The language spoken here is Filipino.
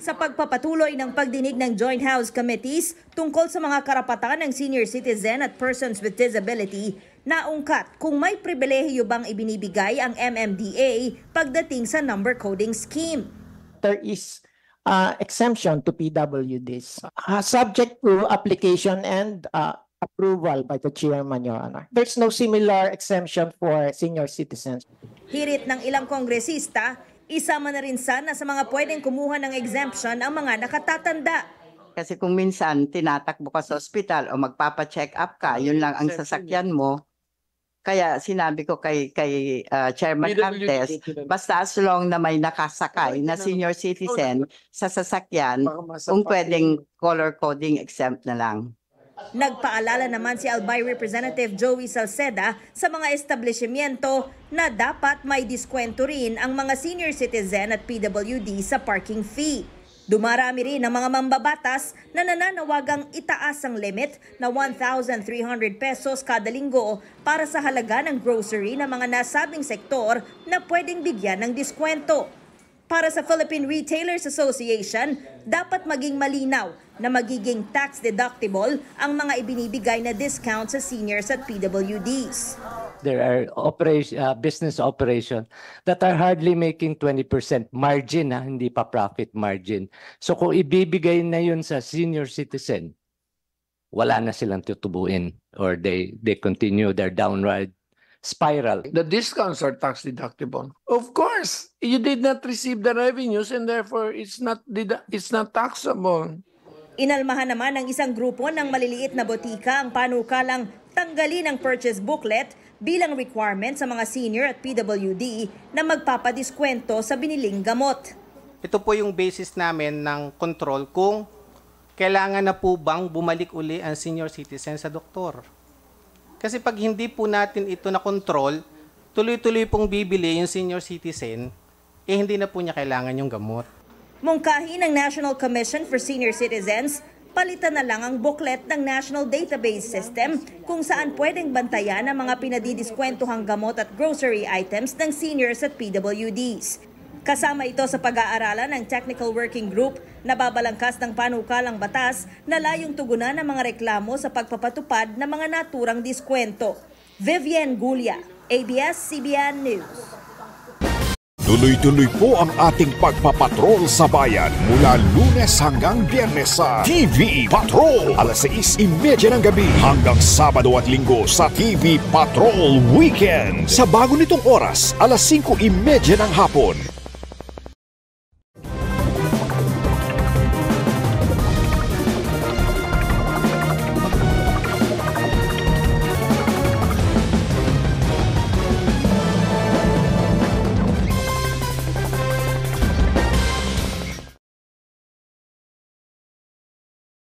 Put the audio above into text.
Sa pagpapatuloy ng pagdinig ng Joint House Committees tungkol sa mga karapatan ng senior citizen at persons with disability, naungkat kung may pribilehiyo bang ibinibigay ang MMDA pagdating sa number coding scheme. there is uh, exemption to PWDs, uh, subject to application and uh, approval by the chairman, Your Honor. There's no similar exemption for senior citizens. Hirit ng ilang kongresista, isama na rin sana sa mga pwedeng kumuha ng exemption ang mga nakatatanda. Kasi kung minsan tinatakbo ka sa ospital o magpapa-check up ka, yun lang ang sasakyan mo. Kaya sinabi ko kay kay uh, Chairman Cantes, basta as long na may nakasakay na senior citizen sa sasakyan, kung pwedeng color coding exempt na lang. Nagpaalala naman si Albay Representative Joey Salceda sa mga establishmento na dapat may diskwento rin ang mga senior citizen at PWD sa parking fee. Dumarami rin ang mga mambabatas na nananawagang itaas ang limit na 1,300 pesos kada linggo para sa halaga ng grocery ng mga nasabing sektor na pwedeng bigyan ng diskwento. Para sa Philippine Retailers Association, dapat maging malinaw na magiging tax deductible ang mga ibinibigay na discount sa seniors at PWDs. there are operation, uh, business operation that are hardly making 20% margin, ha, hindi pa profit margin. So kung ibibigay na yun sa senior citizen, wala na silang tutubuin or they they continue their downward spiral. The discounts are tax deductible. Of course, you did not receive the revenues and therefore it's not it's not taxable. Inalmahan naman ng isang grupo ng maliliit na botika ang panukalang tanggalin ang purchase booklet bilang requirement sa mga senior at PWD na magpapadiskwento sa biniling gamot. Ito po yung basis namin ng control kung kailangan na po bang bumalik uli ang senior citizen sa doktor. Kasi pag hindi po natin ito na control, tuloy-tuloy pong bibili yung senior citizen, eh hindi na po niya kailangan yung gamot. Mungkahi ng National Commission for Senior Citizens, palitan na lang ang booklet ng National Database System kung saan pwedeng bantayan ang mga pinadidiskwentong gamot at grocery items ng seniors at PWDs. Kasama ito sa pag-aaralan ng Technical Working Group na babalangkas ng panukalang batas na layong tugunan ng mga reklamo sa pagpapatupad ng mga naturang diskwento. Vivian Gulia, ABS-CBN News. Tuloy-tuloy po ang ating pagpapatrol sa bayan mula lunes hanggang biyernes sa TV Patrol. Alas 6.30 ng gabi hanggang Sabado at Linggo sa TV Patrol Weekend. Sa bago nitong oras, alas 5.30 ng hapon.